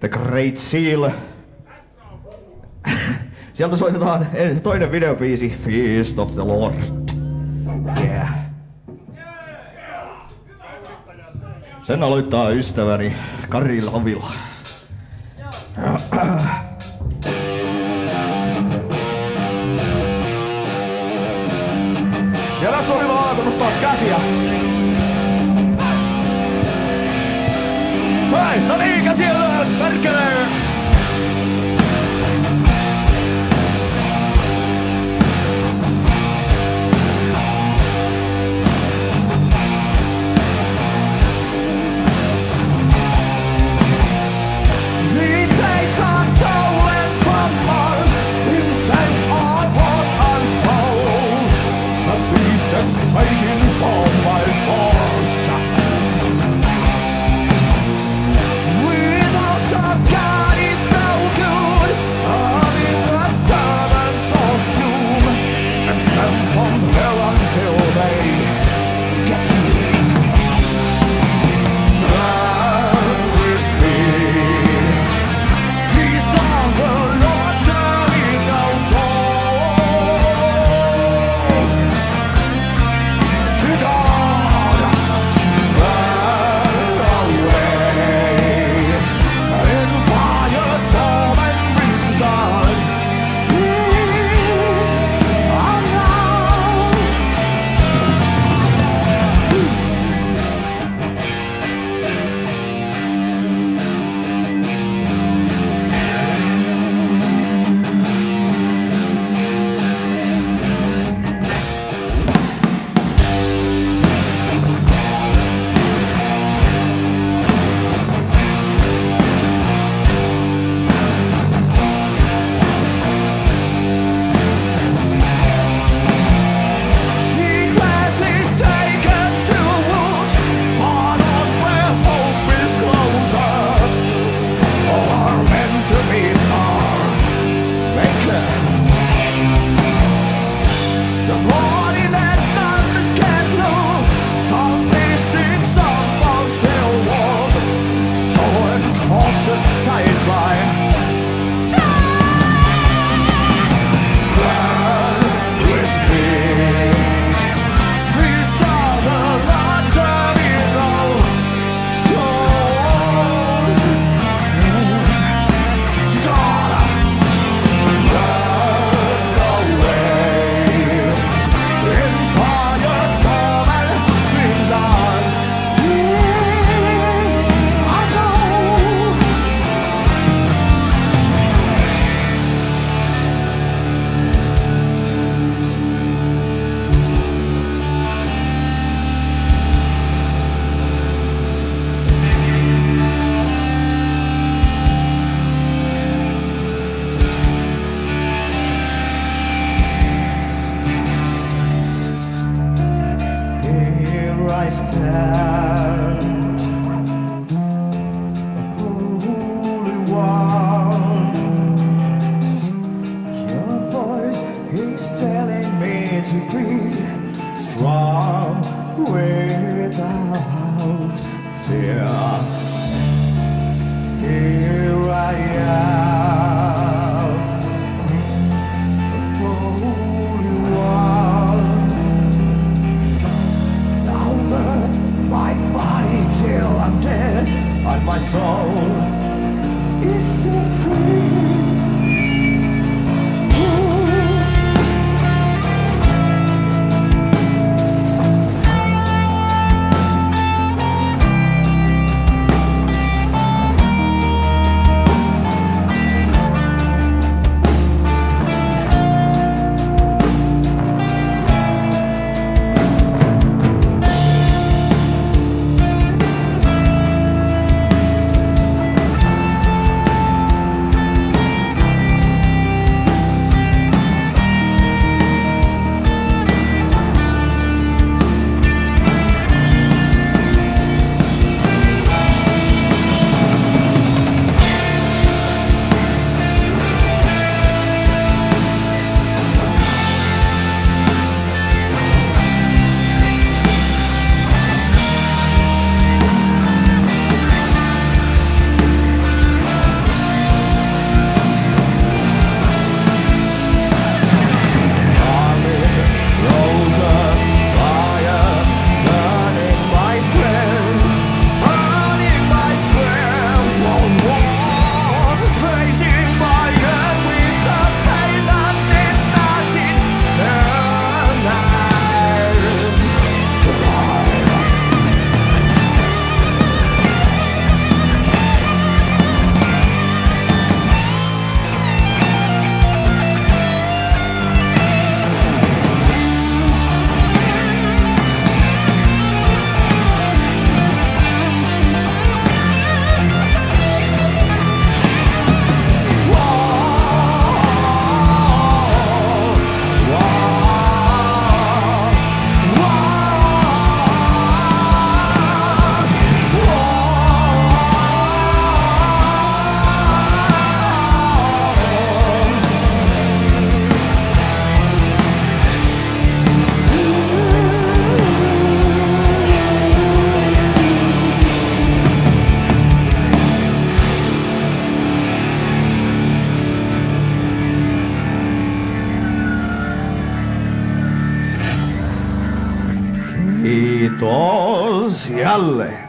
The Great Seal. Sieltä soitetaan toinen videobiisi, Feast of the Lord. Yeah. Sen aloittaa ystäväni Kari Lavila. Ja tässä on hyvä kannustaa käsiä. amigas y el. far without fear. Here I am. Tose alle.